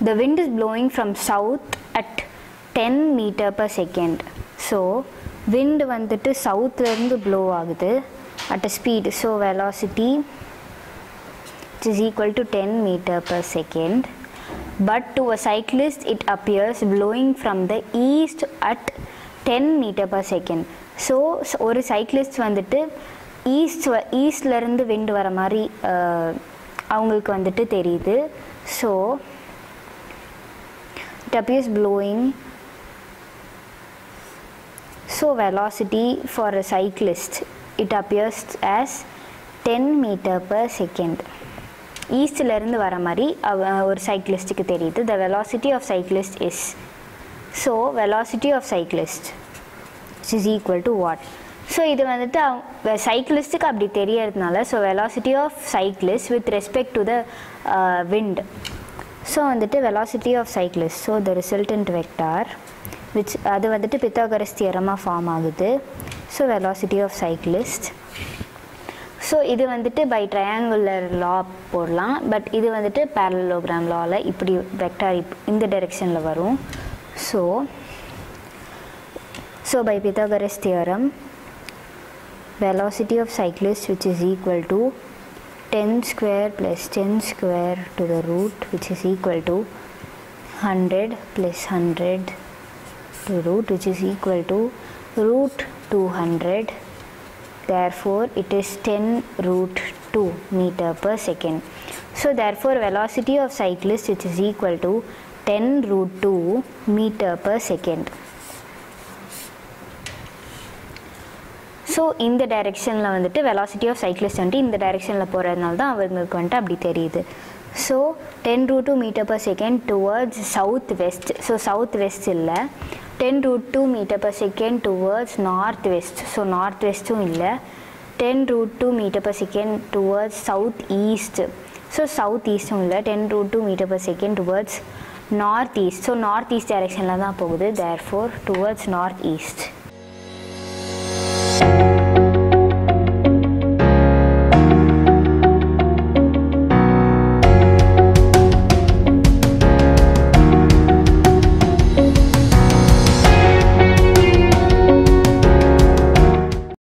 the wind is blowing from south at 10 meter per second so wind வந்துட்டு சவுத்துலேருந்து flow ஆகுது at a speed so velocity which is equal to 10 meter per second but to a cyclist it appears blowing from the east at 10 meter per second so ஒரு cyclist வந்துட்டு east ஈஸ்ட்லேருந்து விண்டு வர மாதிரி அஹ், அவங்களுக்கு வந்துட்டு தெரியுது so it appears blowing so velocity for a cyclist it appears as 10 meter per second ஈஸ்ட்ல இருந்து வர மாதிரி அவ- ஒரு சைக்கிளிஸ்ட்டுக்கு தெரியுது the velocity of cyclist is so velocity of cyclist is equal to what so இது வந்துட்டு அவங்க சைக்கிளிஸ்ட்டுக்கு அப்படி தெரியறதுனால so velocity of cyclist with respect to the wind So வந்துட்டு velocity of cyclist so the resultant vector which அது வந்துட்டு Pythagoras தியரமாக form ஆகுது. So velocity of cyclist so இது வந்துட்டு பை ட்ரையாங்குலர் லா போடலாம். பட் இது வந்துட்டு பேரலோகிராம் லாவில் இப்படி வெக்டார் இப் இந்த டைரெக்ஷனில் வரும். So so by Pythagoras theorem velocity of cyclist which is equal to 10 square plus 10 square to the root which is equal to 100 plus 100 to root which is equal to root 200 therefore it is 10 root 2 meter per second. So therefore velocity of cyclist which is equal to 10 root 2 meter per second so இந்த டைரெக்ஷனில் வந்துட்டு velocity of cyclist வந்துட்டு இந்த டைரெக்ஷனில் போகிறதுனால தான் அவங்களுக்கு வந்துட்டு அப்படி தெரியுது. So ten root two metre per second towards south west so south west இல்லை. Ten root two metre per second towards north west so north வெஸ்ட்டும் இல்லை. Ten root two metre per second towards south east so south ஈஸ்ட்டும் இல்லை. Ten root two metre per second towards north east so north east டைரெக்ஷனில் தான் போகுது. Therefore towards north east